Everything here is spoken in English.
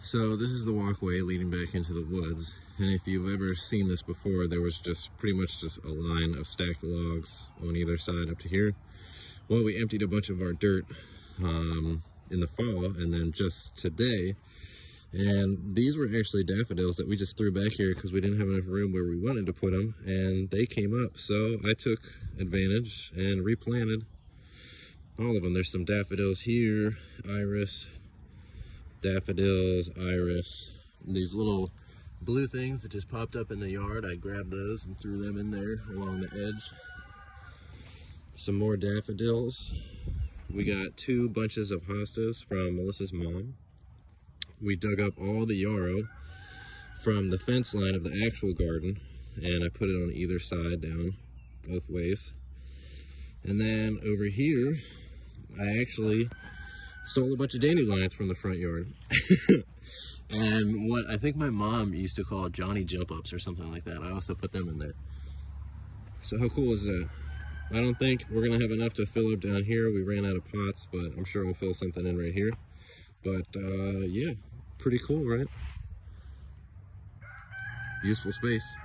So this is the walkway leading back into the woods. And if you've ever seen this before, there was just pretty much just a line of stacked logs on either side up to here. Well, we emptied a bunch of our dirt um, in the fall and then just today and these were actually daffodils that we just threw back here because we didn't have enough room where we wanted to put them and they came up so I took advantage and replanted all of them there's some daffodils here iris daffodils iris these little blue things that just popped up in the yard. I grabbed those and threw them in there along the edge. Some more daffodils. We got two bunches of hostas from Melissa's mom. We dug up all the yarrow from the fence line of the actual garden and I put it on either side down both ways. And then over here, I actually stole a bunch of dandelions from the front yard. and what I think my mom used to call Johnny jump ups or something like that. I also put them in there. So how cool is that? I don't think we're gonna have enough to fill up down here. We ran out of pots, but I'm sure we'll fill something in right here. But uh, yeah, pretty cool, right? Useful space.